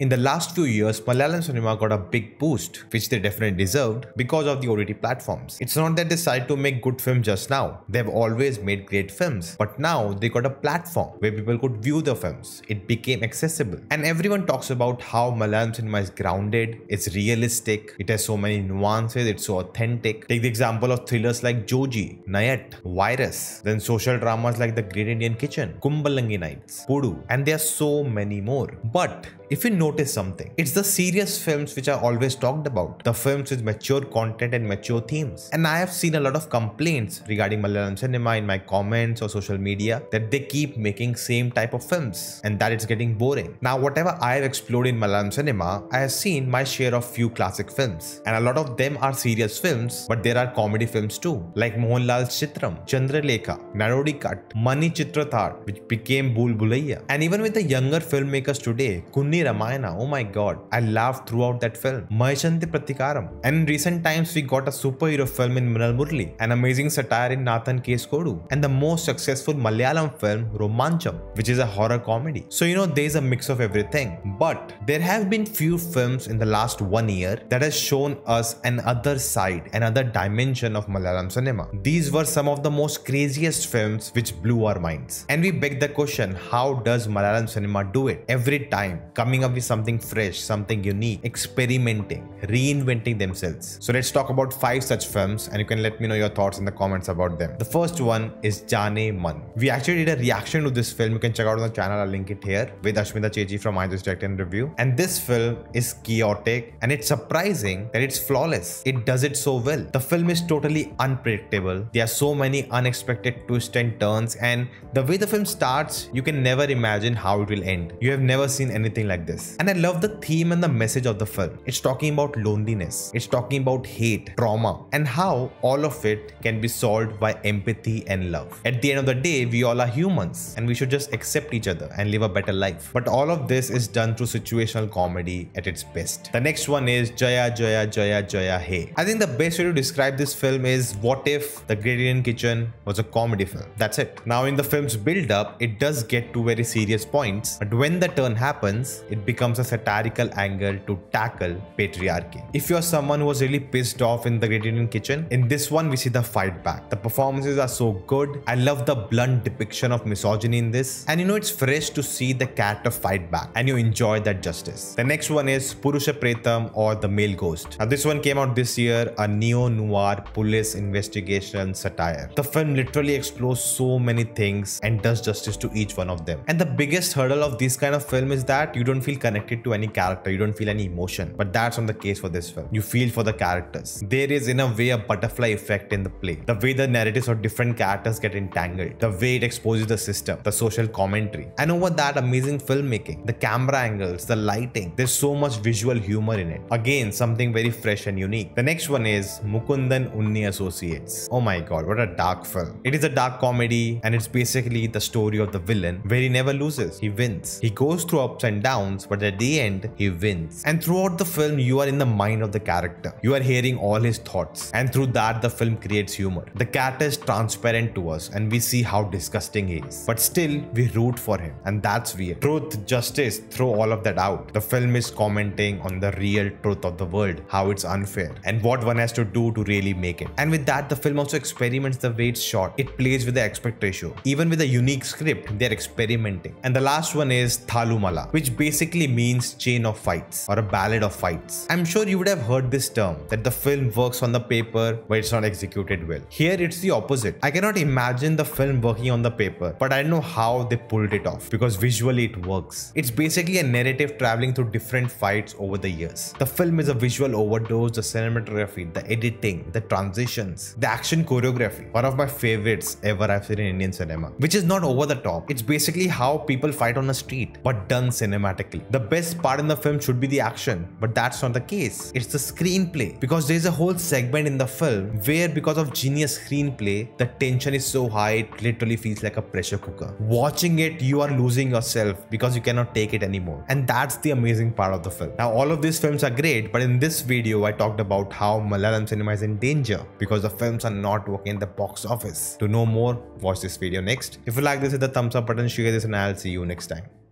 In the last few years, Malayalam cinema got a big boost, which they definitely deserved because of the OTT platforms. It's not that they decided to make good films just now. They've always made great films. But now they got a platform where people could view the films. It became accessible. And everyone talks about how Malayalam cinema is grounded, it's realistic, it has so many nuances, it's so authentic. Take the example of thrillers like Joji, Nayattu, Virus, then social dramas like The Great Indian Kitchen, Kumbalangi Nights, Puzhu, and there are so many more. But if you notice something, it's the serious films which are always talked about, the films with mature content and mature themes. And I have seen a lot of complaints regarding Malayalam cinema in my comments or social media that they keep making same type of films and that it's getting boring. Now, whatever I have explored in Malayalam cinema, I have seen my share of few classic films. And a lot of them are serious films, but there are comedy films too, like Mohanlal's Chitram, Chandralekha, Nadodikattu, Mani Chitrathar, which became Bhulaiyaa. And even with the younger filmmakers today, Kunjiramayanam, oh my god, I laughed throughout that film. Maheshinte Prathikaaram. And in recent times, we got a superhero film in Minnal Murali, an amazing satire in Nna Thaan Case Kodu, and the most successful Malayalam film, Romancham, which is a horror comedy. So, you know, there's a mix of everything. But there have been few films in the last one year that has shown us another side, another dimension of Malayalam cinema. These were some of the most craziest films which blew our minds. And we beg the question, how does Malayalam cinema do it? Every time, coming up with something fresh, something unique, experimenting, reinventing themselves. So let's talk about five such films and you can let me know your thoughts in the comments about them. The first one is Jaane Man. We actually did a reaction to this film. You can check out on the channel. I'll link it here with Ashmita Chechi from I Just Direct and Review. And this film is chaotic and it's surprising that it's flawless. It does it so well. The film is totally unpredictable. There are so many unexpected twists and turns and the way the film starts, you can never imagine how it will end. You have never seen anything like like And I love the theme and the message of the film. It's talking about loneliness, it's talking about hate, trauma, and how all of it can be solved by empathy and love. At the end of the day, we all are humans and we should just accept each other and live a better life. But all of this is done through situational comedy at its best. The next one is Jaya Jaya Jaya Jaya Hey. I think the best way to describe this film is what if The Great Kitchen was a comedy film? That's it. Now in the film's build up, it does get to very serious points, but when the turn happens, it becomes a satirical angle to tackle patriarchy. If you're someone who was really pissed off in the Great Indian Kitchen, in this one we see the fight back. The performances are so good. I love the blunt depiction of misogyny in this. And you know it's fresh to see the character fight back and you enjoy that justice. The next one is Purusha Pretam or The Male Ghost. Now this one came out this year, a neo-noir police investigation satire. The film literally explores so many things and does justice to each one of them. And the biggest hurdle of this kind of film is that you don't feel connected to any character, you don't feel any emotion. But that's not the case for this film. You feel for the characters. There is in a way a butterfly effect in the play. The way the narratives of different characters get entangled, the way it exposes the system, the social commentary. And over that amazing filmmaking, the camera angles, the lighting, there's so much visual humor in it. Again, something very fresh and unique. The next one is Mukundan Unni Associates. Oh my god, what a dark film. It is a dark comedy and it's basically the story of the villain where he never loses. He wins. He goes through ups and downs but at the end, he wins. And throughout the film, you are in the mind of the character. You are hearing all his thoughts, and through that, the film creates humor. The cat is transparent to us, and we see how disgusting he is. But still, we root for him, and that's weird. Truth, justice, throw all of that out. The film is commenting on the real truth of the world, how it's unfair, and what one has to do to really make it. And with that, the film also experiments the way it's shot. It plays with the aspect ratio. Even with a unique script, they're experimenting. And the last one is Thallumaala, which basically basically means chain of fights or a ballad of fights. I'm sure you would have heard this term that the film works on the paper but it's not executed well. Here it's the opposite. I cannot imagine the film working on the paper, but I know how they pulled it off because visually it works. It's basically a narrative traveling through different fights over the years. The film is a visual overdose, the cinematography, the editing, the transitions, the action choreography. One of my favorites ever I've seen in Indian cinema, which is not over the top. It's basically how people fight on a street, but done cinematically. The best part in the film should be the action, but that's not the case. It's the screenplay because there's a whole segment in the film where because of genius screenplay, the tension is so high it literally feels like a pressure cooker. Watching it, you are losing yourself because you cannot take it anymore. And that's the amazing part of the film. Now all of these films are great, but in this video I talked about how Malayalam cinema is in danger because the films are not working in the box office. To know more, watch this video next. If you like this, hit the thumbs up button, share this and I'll see you next time.